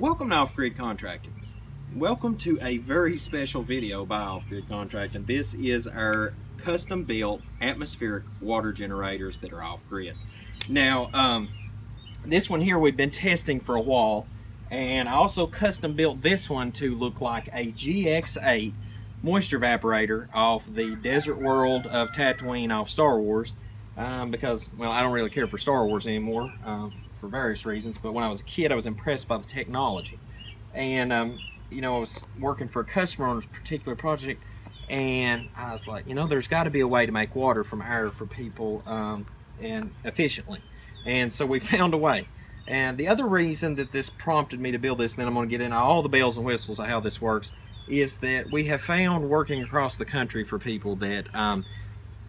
Welcome to Off Grid Contracting. Welcome to a very special video by Off Grid Contracting. This is our custom built atmospheric water generators that are off grid. Now, um, this one here we've been testing for a while and I also custom built this one to look like a GX8 moisture evaporator off the desert world of Tatooine off Star Wars um, because, well, I don't really care for Star Wars anymore. Um, for various reasons, but when I was a kid, I was impressed by the technology. And, um, you know, I was working for a customer on this particular project, and I was like, you know, there's got to be a way to make water from air for people um, and efficiently. And so we found a way. And the other reason that this prompted me to build this, and then I'm going to get into all the bells and whistles of how this works, is that we have found working across the country for people that um,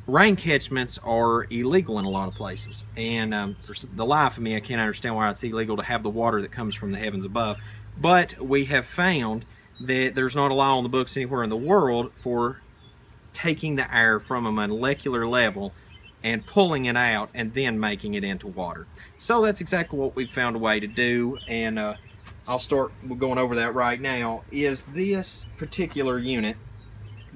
rain catchments are illegal in a lot of places. And um, for the life of me, I can't understand why it's illegal to have the water that comes from the heavens above. But we have found that there's not a law on the books anywhere in the world for taking the air from a molecular level and pulling it out and then making it into water. So that's exactly what we've found a way to do. And uh, I'll start going over that right now. Is this particular unit,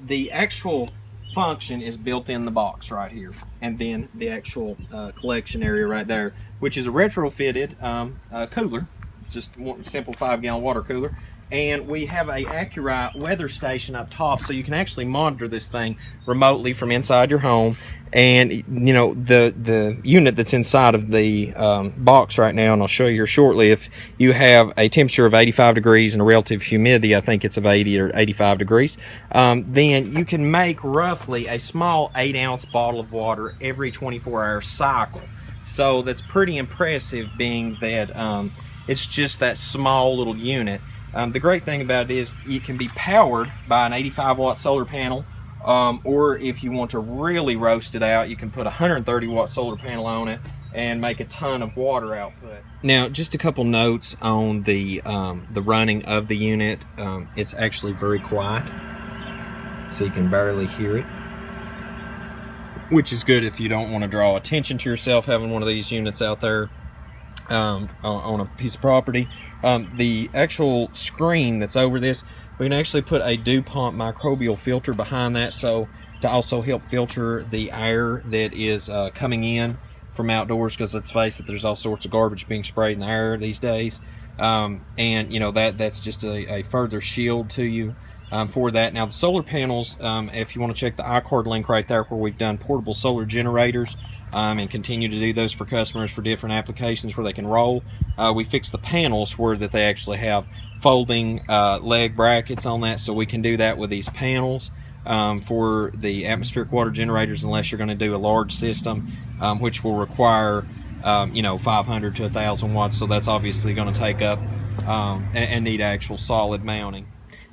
the actual function is built in the box right here and then the actual uh, collection area right there which is a retrofitted um, uh, cooler just one simple five gallon water cooler and we have a AcuRite weather station up top so you can actually monitor this thing remotely from inside your home. And you know the the unit that's inside of the um, box right now and I'll show you here shortly if you have a temperature of 85 degrees and a relative humidity I think it's of 80 or 85 degrees um, then you can make roughly a small 8 ounce bottle of water every 24 hour cycle. So that's pretty impressive being that um, it's just that small little unit um, the great thing about it is it can be powered by an 85 watt solar panel um, or if you want to really roast it out you can put a 130 watt solar panel on it and make a ton of water output. Now just a couple notes on the um, the running of the unit. Um, it's actually very quiet so you can barely hear it which is good if you don't want to draw attention to yourself having one of these units out there um, on a piece of property. Um, the actual screen that's over this, we can actually put a DuPont microbial filter behind that so to also help filter the air that is uh, coming in from outdoors because let's face it, there's all sorts of garbage being sprayed in the air these days. Um, and you know that that's just a, a further shield to you um, for that. Now the solar panels, um, if you want to check the iCard link right there where we've done portable solar generators, um, and continue to do those for customers for different applications where they can roll. Uh, we fix the panels where that they actually have folding uh, leg brackets on that so we can do that with these panels um, for the atmospheric water generators unless you're going to do a large system um, which will require um, you know 500 to 1000 watts so that's obviously going to take up um, and, and, need actual solid mounting.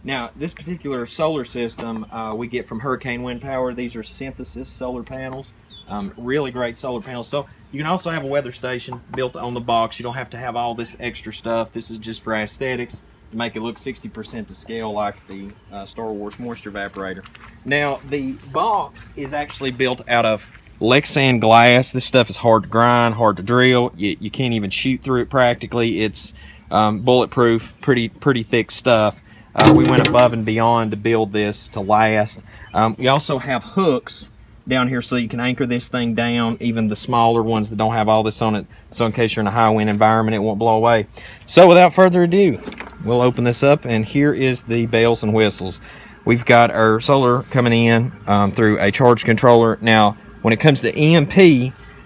Now this particular solar system uh, we get from Hurricane Wind Power. These are synthesis solar panels. Um, really great solar panels. So you can also have a weather station built on the box. You don't have to have all this extra stuff. This is just for aesthetics to make it look 60% to scale like the uh, Star Wars moisture evaporator. Now the box is actually built out of Lexan glass. This stuff is hard to grind, hard to drill. You, you can't even shoot through it practically. It's um, bulletproof, pretty pretty thick stuff. Uh, we went above and beyond to build this to last. Um, we also have hooks down here so you can anchor this thing down, even the smaller ones that don't have all this on it, so in case you're in a high wind environment, it won't blow away. So without further ado, we'll open this up, and here is the bells and whistles. We've got our solar coming in um, through a charge controller. Now, when it comes to EMP,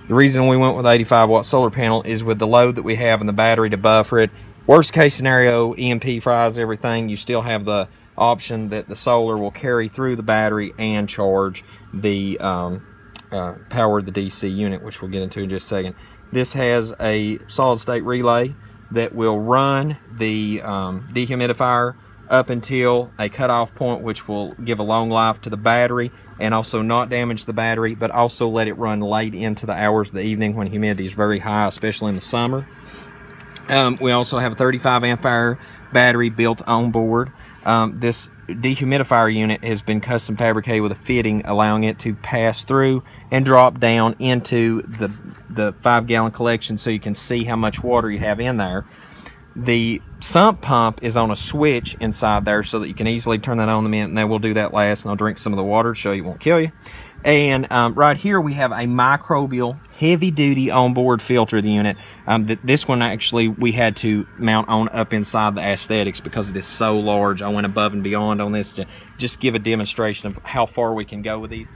the reason we went with 85 watt solar panel is with the load that we have in the battery to buffer it. Worst case scenario, EMP fries everything. You still have the option that the solar will carry through the battery and charge the um, uh, power the DC unit, which we'll get into in just a second. This has a solid state relay that will run the um, dehumidifier up until a cutoff point, which will give a long life to the battery and also not damage the battery, but also let it run late into the hours of the evening when humidity is very high, especially in the summer. Um, we also have a 35 amp hour battery built on board. Um, this dehumidifier unit has been custom fabricated with a fitting allowing it to pass through and drop down into the, the five gallon collection so you can see how much water you have in there. The sump pump is on a switch inside there so that you can easily turn that on the minute, and then we'll do that last, and I'll drink some of the water to show you it won't kill you. And um, right here we have a microbial heavy-duty onboard filter the unit. Um, th this one actually we had to mount on up inside the aesthetics because it is so large. I went above and beyond on this to just give a demonstration of how far we can go with these.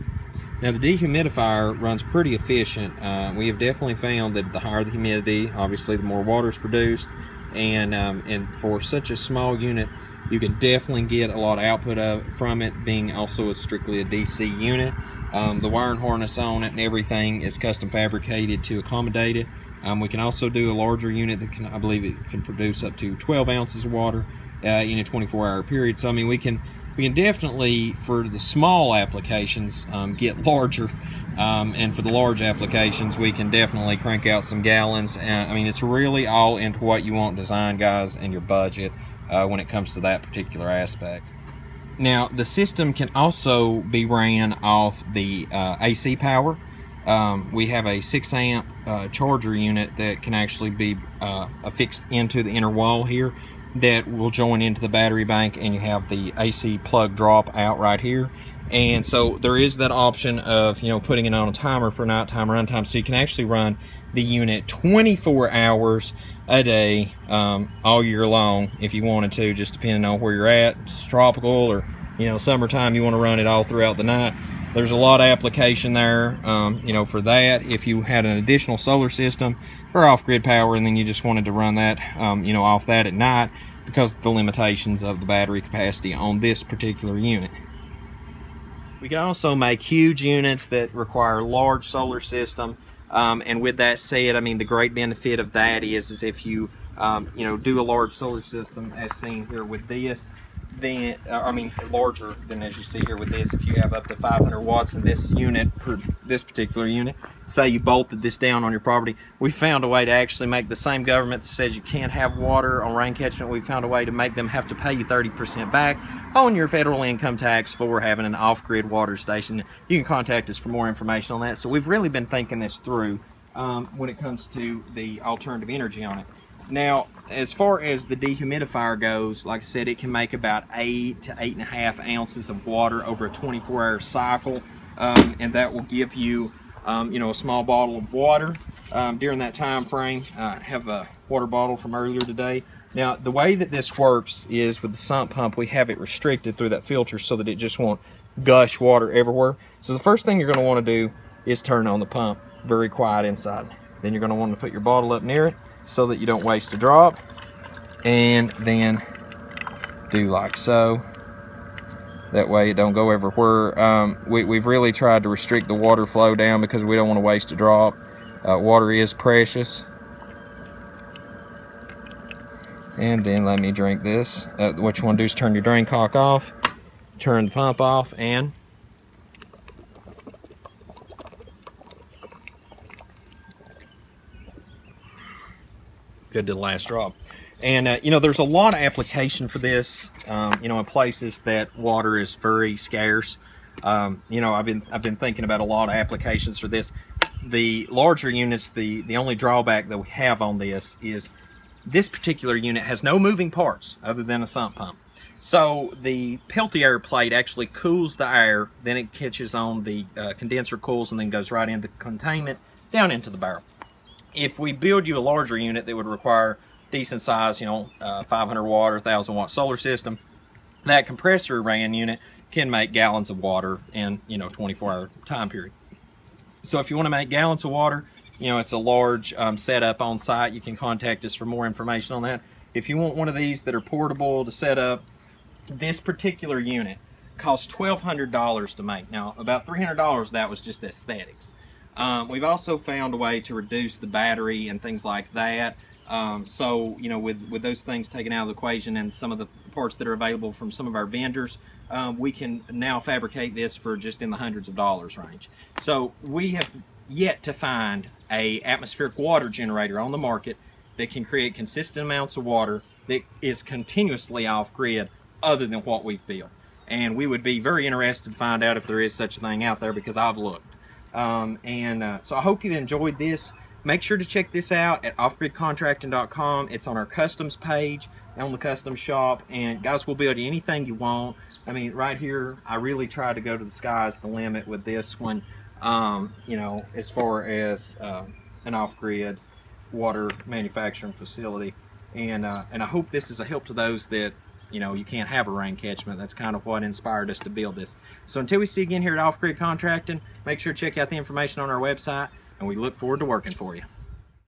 Now the dehumidifier runs pretty efficient. Uh, we have definitely found that the higher the humidity, obviously the more water is produced. And, um, and for such a small unit, you can definitely get a lot of output of, from it being also a strictly a DC unit. Um, the wiring harness on it and everything is custom fabricated to accommodate it. Um, we can also do a larger unit that can, I believe it can produce up to 12 ounces of water uh, in a 24 hour period. So I mean we can we can definitely for the small applications um, get larger um, and for the large applications we can definitely crank out some gallons and I mean it's really all into what you want design guys and your budget uh, when it comes to that particular aspect. Now, the system can also be ran off the uh, AC power. Um, we have a 6 amp uh, charger unit that can actually be uh, affixed into the inner wall here that will join into the battery bank and you have the AC plug drop out right here. And so there is that option of, you know, putting it on a timer for nighttime runtime so you can actually run the unit 24 hours a day um, all year long if you wanted to, just depending on where you're at. It's tropical or, you know, summertime, you want to run it all throughout the night. There's a lot of application there, um, you know, for that. If you had an additional solar system or off-grid power and then you just wanted to run that, um, you know, off that at night because the limitations of the battery capacity on this particular unit. We can also make huge units that require large solar system um, and with that said, I mean, the great benefit of that is, is if you, um, you know, do a large solar system as seen here with this, then, uh, I mean, larger than as you see here with this, if you have up to 500 watts in this unit, for this particular unit, say you bolted this down on your property, we found a way to actually make the same government that says you can't have water on rain catchment, we found a way to make them have to pay you 30% back on your federal income tax for having an off-grid water station. You can contact us for more information on that. So we've really been thinking this through um, when it comes to the alternative energy on it. Now, as far as the dehumidifier goes, like I said, it can make about eight to eight and a half ounces of water over a 24 hour cycle. Um, and that will give you, um, you know, a small bottle of water um, during that time frame. I have a water bottle from earlier today. Now, the way that this works is with the sump pump, we have it restricted through that filter so that it just won't gush water everywhere. So the first thing you're going to want to do is turn on the pump very quiet inside. Then you're going to want to put your bottle up near it so that you don't waste a drop and then do like so. That way it don't go everywhere. Um, we, we've really tried to restrict the water flow down because we don't want to waste a drop. Uh, water is precious. And then let me drink this. Uh, what you want to do is turn your drain cock off turn the pump off and good to the last drop. And, uh, you know, there's a lot of application for this, um, you know, in places that water is very scarce. Um, you know, I've been, I've been thinking about a lot of applications for this. The larger units, the, the only drawback that we have on this is this particular unit has no moving parts other than a sump pump. So the Peltier plate actually cools the air, then it catches on the uh, condenser cools and then goes right into containment down into the barrel if we build you a larger unit that would require decent size, you know, uh, 500 watt or 1000 watt solar system, that compressor ran unit can make gallons of water in, you know, 24 hour time period. So if you want to make gallons of water, you know, it's a large um, setup on site. You can contact us for more information on that. If you want one of these that are portable to set up, this particular unit costs $1,200 to make. Now, about $300 that was just aesthetics. Um, we've also found a way to reduce the battery and things like that. Um, so, you know, with, with those things taken out of the equation and some of the parts that are available from some of our vendors, um, we can now fabricate this for just in the hundreds of dollars range. So we have yet to find a atmospheric water generator on the market that can create consistent amounts of water that is continuously off-grid other than what we've built. And we would be very interested to find out if there is such a thing out there because I've looked. Um, and uh, so I hope you enjoyed this. make sure to check this out at offgridcontracting.com. It's on our customs page on the custom shop. And guys, we'll build you anything you want. I mean, right here, I really try to go to the sky's the limit with this one. Um, you know, as far as uh, an off-grid water manufacturing facility. And, uh, and I hope this is a help to those that you know, you can't have a rain catchment. That's kind of what inspired us to build this. So until we see you again here at Off Grid Contracting, make sure to check out the information on our website, and we look forward to working for you.